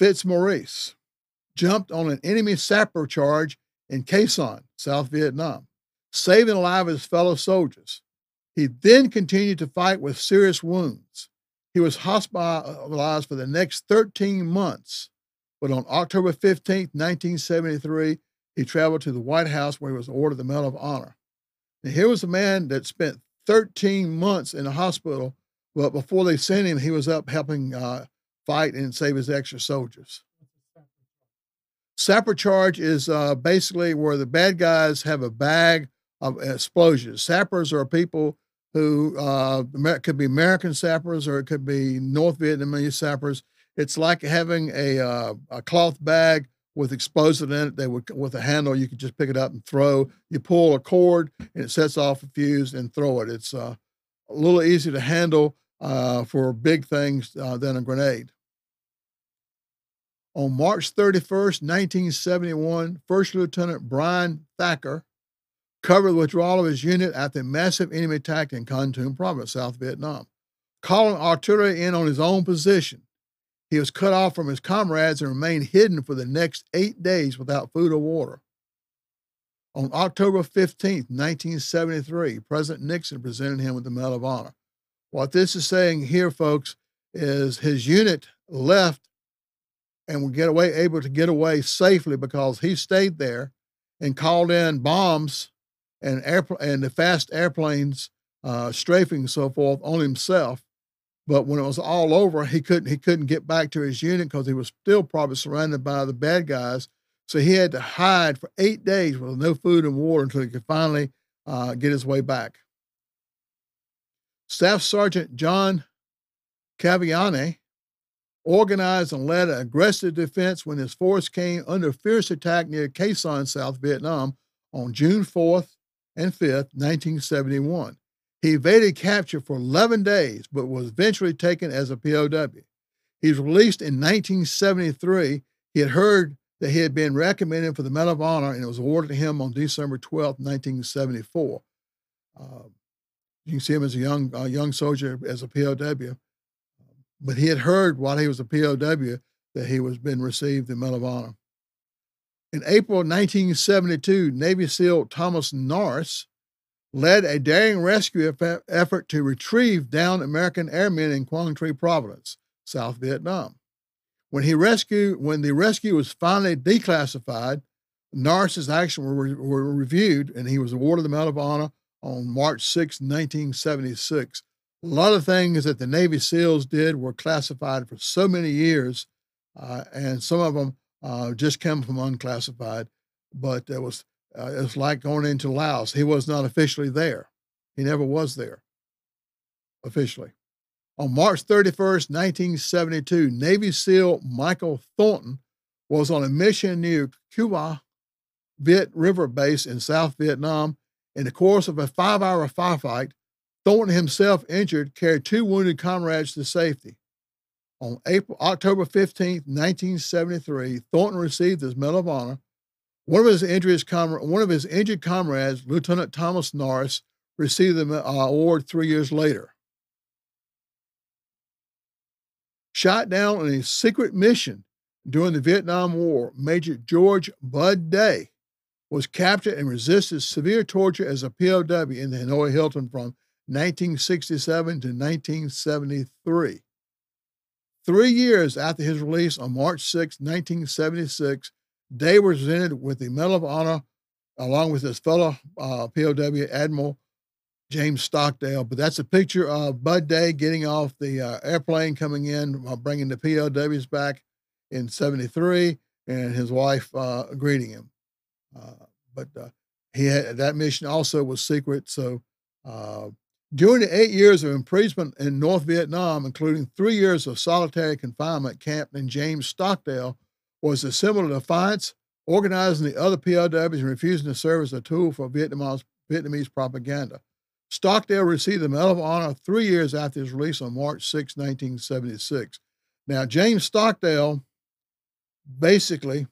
Fitzmaurice jumped on an enemy sapper charge in Sanh, South Vietnam, saving of his fellow soldiers. He then continued to fight with serious wounds. He was hospitalized for the next 13 months, but on October 15, 1973, he traveled to the White House where he was awarded the Medal of Honor. Now, here was a man that spent 13 months in the hospital, but before they sent him, he was up helping uh, fight and save his extra soldiers. Sapper charge is uh, basically where the bad guys have a bag of explosives. Sappers are people who uh, could be American sappers or it could be North Vietnamese sappers. It's like having a, uh, a cloth bag with explosive in it. They would with a handle you could just pick it up and throw. You pull a cord and it sets off a fuse and throw it. It's uh, a little easier to handle uh, for big things uh, than a grenade. On March 31st, 1971, First Lieutenant Brian Thacker covered the withdrawal of his unit after a massive enemy attack in Kon Province, South Vietnam. Calling artillery in on his own position, he was cut off from his comrades and remained hidden for the next eight days without food or water. On October 15, 1973, President Nixon presented him with the Medal of Honor. What this is saying here, folks, is his unit left and would get away, able to get away safely because he stayed there and called in bombs and air, and the fast airplanes uh, strafing and so forth on himself. But when it was all over, he couldn't he couldn't get back to his unit because he was still probably surrounded by the bad guys. So he had to hide for eight days with no food and water until he could finally uh, get his way back. Staff Sergeant John Cavaiani organized and led an aggressive defense when his force came under fierce attack near Sanh, South Vietnam on June 4th and 5th, 1971. He evaded capture for 11 days, but was eventually taken as a POW. He was released in 1973. He had heard that he had been recommended for the Medal of Honor, and it was awarded to him on December 12, 1974. Uh, you can see him as a young, uh, young soldier as a POW. But he had heard while he was a POW that he was being received the Medal of Honor. In April 1972, Navy SEAL Thomas Norris led a daring rescue effort to retrieve downed American airmen in Quang Tri Province, South Vietnam. When he rescued, when the rescue was finally declassified, Norris's actions were, were reviewed, and he was awarded the Medal of Honor on March 6, 1976 a lot of things that the Navy SEALs did were classified for so many years, uh, and some of them uh, just came from unclassified. But it was uh, it was like going into Laos. He was not officially there. He never was there officially. On March 31st, 1972, Navy SEAL Michael Thornton was on a mission near Cua Viet River Base in South Vietnam. In the course of a five hour firefight, Thornton himself injured carried two wounded comrades to safety. On April, October 15, 1973, Thornton received his Medal of Honor. One of his one of his injured comrades, Lieutenant Thomas Norris, received the uh, award three years later. Shot down on a secret mission during the Vietnam War, Major George Bud Day was captured and resisted severe torture as a POW in the Hanoi Hilton from 1967 to 1973. Three years after his release on March 6, 1976, Day was presented with the Medal of Honor along with his fellow uh, POW Admiral James Stockdale. But that's a picture of Bud Day getting off the uh, airplane, coming in, uh, bringing the POWs back in 73, and his wife uh, greeting him. Uh, but uh, he had, that mission also was secret. So during the eight years of imprisonment in North Vietnam, including three years of solitary confinement, Captain James Stockdale was a symbol of defiance, organizing the other POWs and refusing to serve as a tool for Vietnamese, Vietnamese propaganda. Stockdale received the Medal of Honor three years after his release on March 6, 1976. Now, James Stockdale basically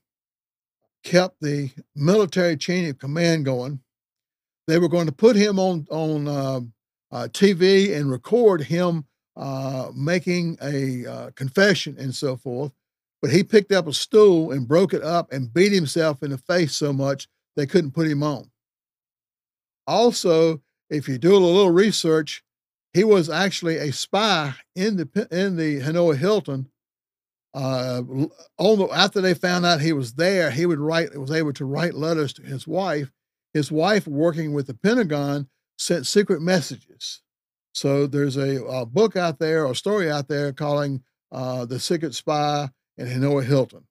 kept the military chain of command going. They were going to put him on on uh, uh, TV and record him uh, making a uh, confession and so forth. But he picked up a stool and broke it up and beat himself in the face so much they couldn't put him on. Also, if you do a little research, he was actually a spy in the in the Hanoi Hilton. Uh, after they found out he was there, he would write was able to write letters to his wife. His wife, working with the Pentagon, sent secret messages. So there's a, a book out there, or a story out there, calling uh, the Secret Spy in Hanoi Hilton.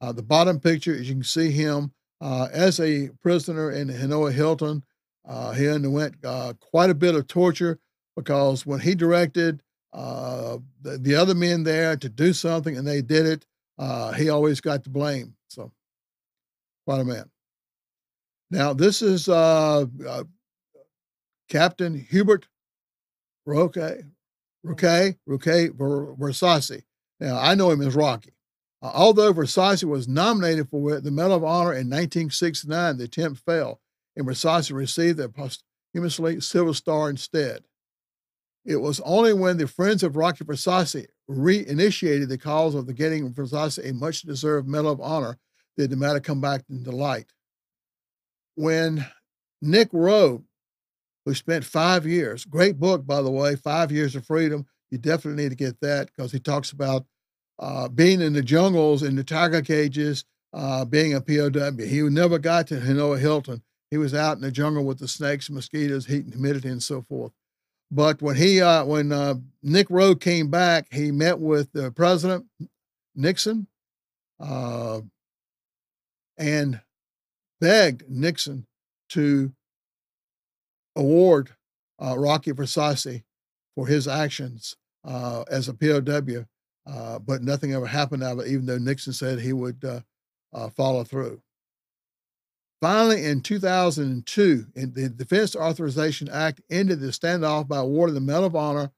Uh, the bottom picture is you can see him uh, as a prisoner in Hanoi Hilton. Uh, he underwent uh, quite a bit of torture because when he directed uh, the, the, other men there to do something and they did it, he always got the blame. So, quite a man. Now, this is Captain Hubert Roque, Roque, Roque Versace. Now, I know him as Rocky. Uh, although Versace was nominated for the Medal of Honor in 1969, the attempt failed, and Versace received the posthumously Silver Star instead. It was only when the Friends of Rocky Versace reinitiated the cause of the getting Versace a much deserved Medal of Honor did the matter come back into light. When Nick Rowe who spent five years. Great book, by the way, Five Years of Freedom. You definitely need to get that because he talks about uh, being in the jungles, in the tiger cages, uh, being a POW. He never got to Hanoi Hilton. He was out in the jungle with the snakes, mosquitoes, heat and humidity, and so forth. But when he, uh, when uh, Nick Rowe came back, he met with the president Nixon, uh, and begged Nixon to award uh, Rocky Versace for his actions uh, as a POW, uh, but nothing ever happened out of it, even though Nixon said he would follow through. Finally, in 2002, in the Defense Authorization Act ended the standoff by awarding the Medal of Honor,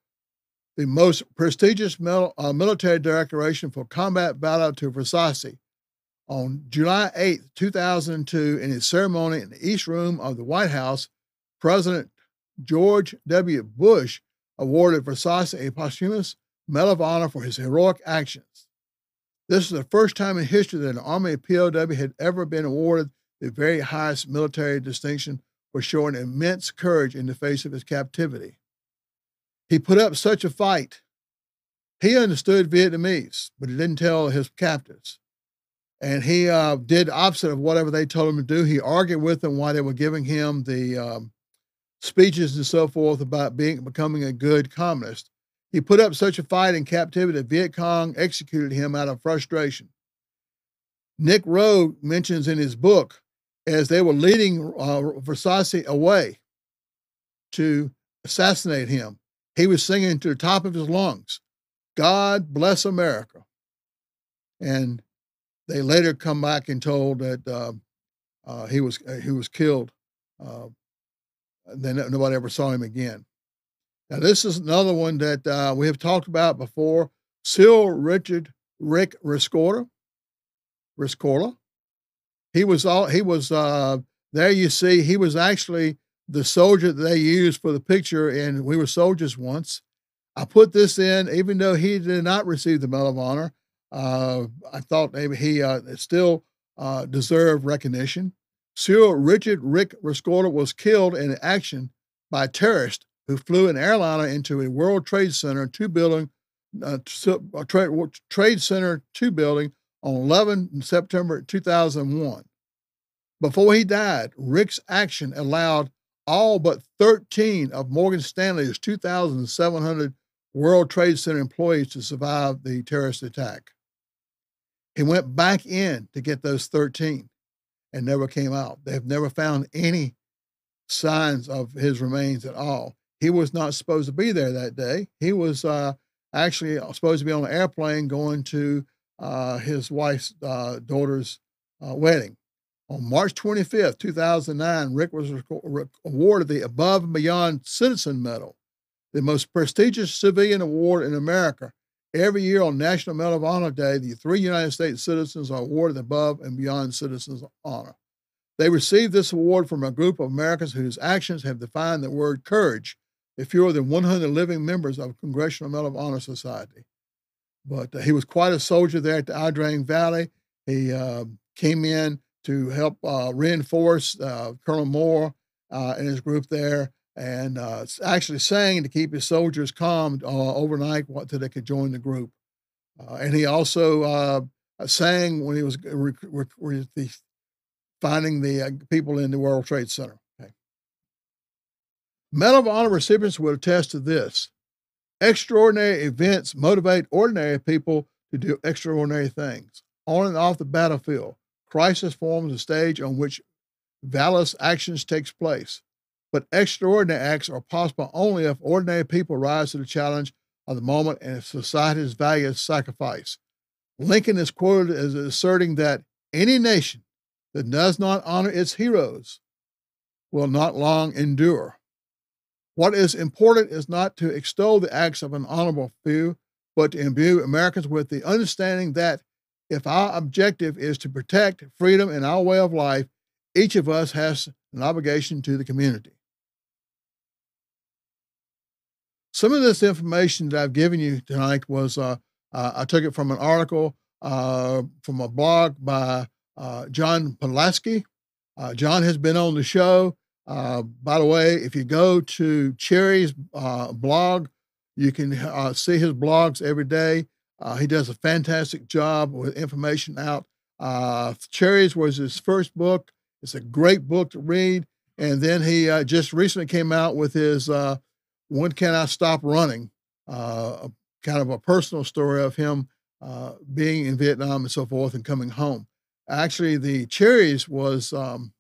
the most prestigious uh, military decoration for combat valor to Versace, on July 8, 2002, in a ceremony in the East Room of the White House President George W. Bush awarded Versace a posthumous Medal of Honor for his heroic actions. This is the first time in history that an Army POW had ever been awarded the very highest military distinction for showing immense courage in the face of his captivity. He put up such a fight. He understood Vietnamese, but he didn't tell his captives. And he uh, did opposite of whatever they told him to do. He argued with them why they were giving him the um, speeches and so forth about being becoming a good communist. He put up such a fight in captivity that Viet Cong executed him out of frustration. Nick Rowe mentions in his book as they were leading uh, Versace away to assassinate him, he was singing to the top of his lungs, God bless America. And they later come back and told that uh, uh, he was uh, he was killed uh, then nobody ever saw him again. Now, this is another one that uh, we have talked about before. Cyril Richard Rick Rescorla. Rescorla. He was all he was uh, there. You see, he was actually the soldier that they used for the picture and We Were Soldiers Once. I put this in, even though he did not receive the Medal of Honor. Uh, I thought maybe he uh, still uh, deserved recognition. Cyril Richard Rick Rescorla was killed in action by a terrorist who flew an airliner into a World Trade Center two building, uh, Trade Center two building on 11 September 2001. Before he died, Rick's action allowed all but 13 of Morgan Stanley's 2,700 World Trade Center employees to survive the terrorist attack. He went back in to get those 13 and never came out. They have never found any signs of his remains at all. He was not supposed to be there that day. He was uh, actually supposed to be on an airplane going to uh, his wife's uh, daughter's uh, wedding. On March 25th, 2009, Rick was awarded the Above and Beyond Citizen Medal, the most prestigious civilian award in America. Every year on National Medal of Honor Day, the three United States citizens are awarded Above and Beyond Citizens Honor. They received this award from a group of Americans whose actions have defined the word courage, the fewer than 100 living members of Congressional Medal of Honor Society. But uh, he was quite a soldier there at the Ia Drang Valley. He uh, came in to help uh, reinforce uh, Colonel Moore uh, and his group there, and uh, actually sang to keep his soldiers calm uh, overnight until they could join the group. Uh, and he also uh, sang when he was re- re- re- finding the people in the World Trade Center. Okay. Medal of Honor recipients will attest to this. Extraordinary events motivate ordinary people to do extraordinary things on and off the battlefield. Crisis forms a stage on which valorous actions takes place. But extraordinary acts are possible only if ordinary people rise to the challenge of the moment and if society's values sacrifice. Lincoln is quoted as asserting that any nation that does not honor its heroes will not long endure. What is important is not to extol the acts of an honorable few, but to imbue Americans with the understanding that if our objective is to protect freedom and our way of life, each of us has an obligation to the community. Some of this information that I've given you tonight was uh, uh, I took it from an article uh, from a blog by uh, John Podlaski. Uh, John has been on the show. Uh, by the way, if you go to Cherry's blog, you can see his blogs every day. He does a fantastic job with information out. Cherries was his first book. It's a great book to read. And then he just recently came out with his When Can I Stop Running? Uh, kind of a personal story of him uh, being in Vietnam and so forth and coming home. Actually, the Cherries was um,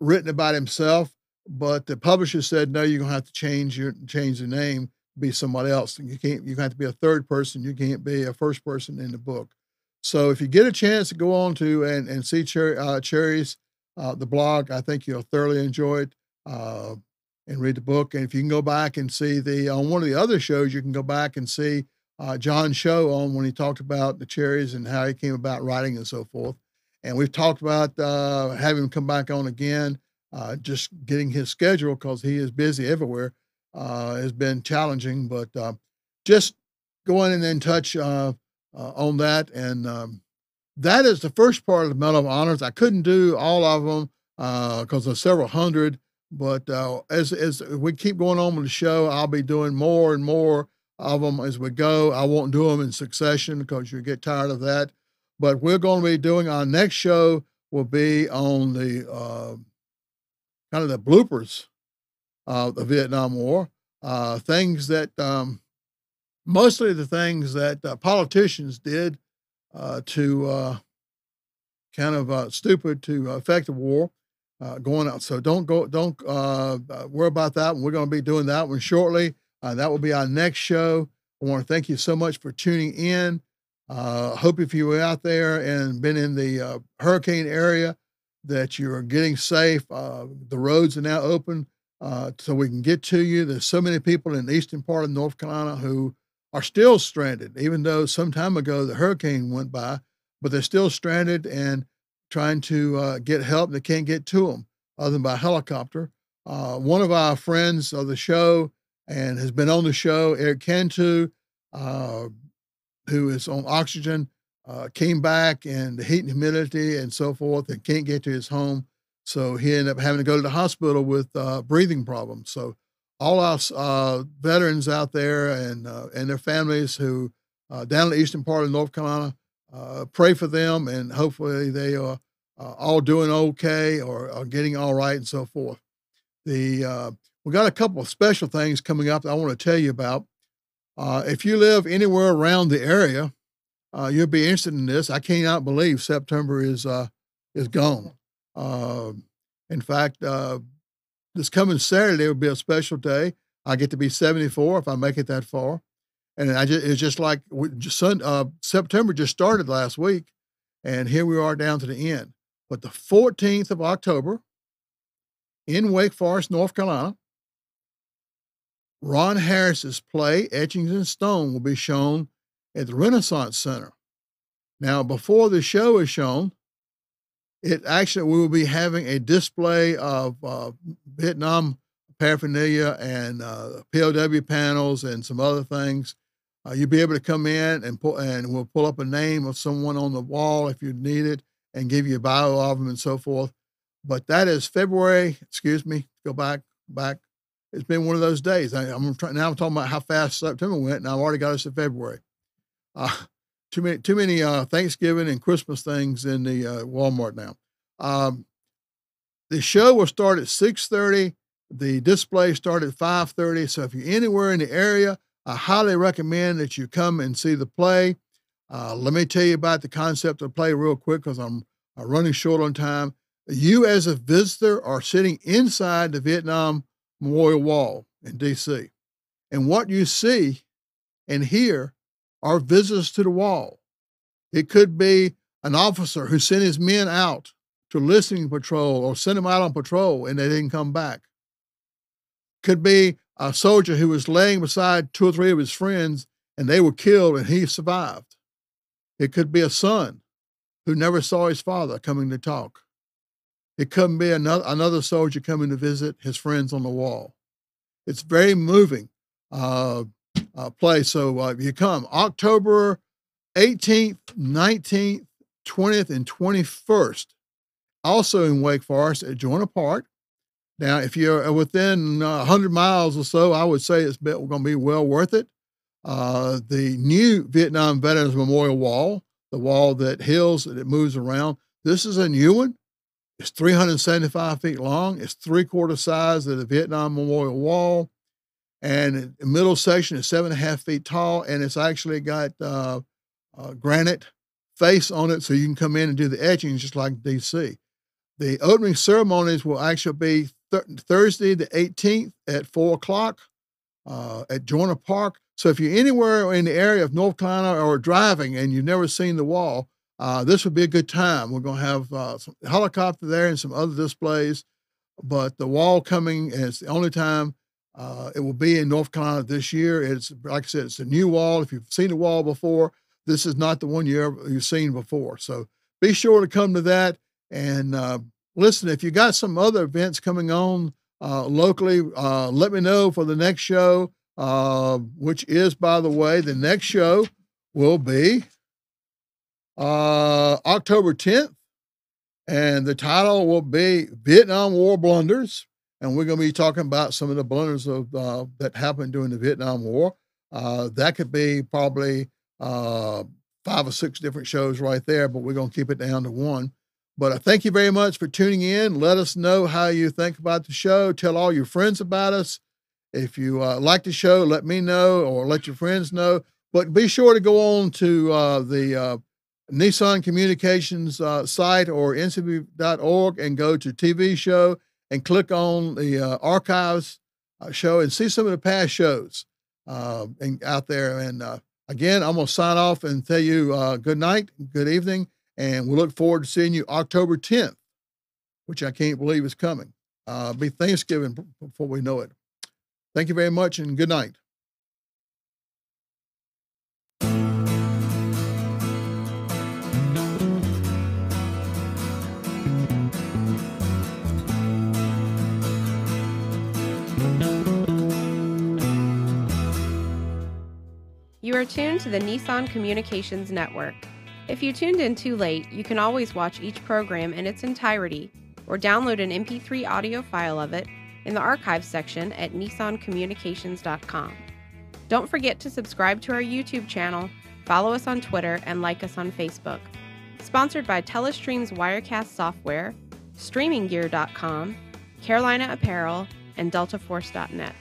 written about himself, but the publisher said, no, you're going to have to change your change the name be somebody else. And you can't. You have to be a third person. You can't be a first person in the book. So if you get a chance to go on to and and see Cherry, uh, Cherry's uh, the blog, I think you'll thoroughly enjoy it uh, and read the book. And if you can go back and see the on one of the other shows, you can go back and see uh, John's show on when he talked about the cherries and how he came about writing and so forth. And we've talked about uh, having him come back on again, uh, just getting his schedule because he is busy everywhere uh, has been challenging, but uh, just going and then touch uh, on that. And um, that is the first part of the Medal of Honors. I couldn't do all of them because there's several hundred, but uh, as, as we keep going on with the show, I'll be doing more and more of them as we go. I won't do them in succession because you get tired of that. But we're going to be doing our next show will be on the uh, kind of the bloopers uh, the Vietnam War, uh, things that um, mostly the things that uh, politicians did uh, to uh, kind of uh, stupid to affect the war going out. So don't go, don't worry about that. We're going to be doing that one shortly. that will be our next show. I want to thank you so much for tuning in. Uh, hope if you were out there and been in the uh, hurricane area that you're getting safe. Uh, the roads are now open uh, so we can get to you. There's so many people in the eastern part of North Carolina who are still stranded, even though some time ago the hurricane went by, but they're still stranded and trying to uh, get help. They can't get to them. other than by helicopter. Uh, one of our friends of the show and has been on the show, Eric Cantu, uh, who is on oxygen, uh, came back and the heat and humidity and so forth and can't get to his home. So he ended up having to go to the hospital with uh, breathing problems. So all our uh, veterans out there and and their families who down in the eastern part of North Carolina, uh, pray for them and hopefully they are all doing okay or are getting all right and so forth. The we got a couple of special things coming up that I want to tell you about. if you live anywhere around the area, uh, you'll be interested in this. I cannot believe September is uh, is gone. Uh, in fact, uh, this coming Saturday will be a special day. I get to be 74 if I make it that far, and I just it's just like just uh, September just started last week, and here we are down to the end. But the 14th of October in Wake Forest, North Carolina, Ron Harris's play Etchings in Stone will be shown at the Renaissance Center. Now, before the show is shown, it actually we will be having a display of uh, Vietnam paraphernalia and uh, POW panels and some other things. Uh, you'll be able to come in and pull, and we'll pull up a name of someone on the wall if you need it and give you a bio of them and so forth. But that is February. Excuse me. Go back back. It's been one of those days. I, am now. I'm talking about how fast September went, and I've already got us to February. Uh, too many too many uh, Thanksgiving and Christmas things in the uh, Walmart now. Um, the show will start at six thirty. The display start at five thirty. So if you're anywhere in the area, I highly recommend that you come and see the play. Uh, let me tell you about the concept of the play real quick because I'm, I'm running short on time. You, as a visitor, are sitting inside the Vietnam Memorial Wall in D.C. And what you see and hear are visitors to the wall. It could be an officer who sent his men out to listening patrol or sent them out on patrol and they didn't come back. Could be a soldier who was laying beside two or three of his friends and they were killed and he survived. It could be a son who never saw his father coming to talk. It could be another, another soldier coming to visit his friends on the wall. It's very moving. Uh, uh, play. So uh, you come October 18th, 19th, 20th, and 21st. Also in Wake Forest at Joyner Park. Now, if you're within uh, 100 miles or so, I would say it's going to be well worth it. Uh, the new Vietnam Veterans Memorial Wall, the wall that hills that it moves around, this is a new one. It's 375 feet long. It's three quarter size of the Vietnam Memorial Wall and the middle section is seven and a half feet tall, and it's actually got uh, uh, granite face on it, so you can come in and do the etching just like DC. The opening ceremonies will actually be th- Thursday, the 18th at four o'clock uh, at Joyner Park. So if you're anywhere in the area of North Carolina or driving and you've never seen the wall, uh, this would be a good time. We're going to have uh, some helicopter there and some other displays, but the wall coming, it's the only time uh, it will be in North Carolina this year. It's like I said, it's a new wall. If you've seen the wall before, this is not the one you ever, you've seen before. So be sure to come to that. And uh, listen, if you got some other events coming on uh, locally, uh, let me know for the next show, uh, which is, by the way, the next show will be uh, October 10th. And the title will be Vietnam War Blunders and we're going to be talking about some of the blunders of uh, that happened during the Vietnam War. Uh, that could be probably five or six different shows right there, but we're going to keep it down to one. But I thank you very much for tuning in. Let us know how you think about the show. Tell all your friends about us. If you uh, like the show, let me know or let your friends know. But be sure to go on to uh, the uh, Nissan Communications site or ncb.org and go to TV show and click on the uh, archives uh, show and see some of the past shows uh, and out there. And uh, again, I'm going to sign off and tell you uh, good night, good evening, and we look forward to seeing you October 10th, which I can't believe is coming. Uh, be Thanksgiving before we know it. Thank you very much and good night. You are tuned to the Nissan Communications Network. If you tuned in too late, you can always watch each program in its entirety or download an MP3 audio file of it in the archives section at nissancommunications.com. Don't forget to subscribe to our YouTube channel, follow us on Twitter, and like us on Facebook. Sponsored by Telestream's Wirecast software, StreamingGear.com, Carolina Apparel, and DeltaForce.net.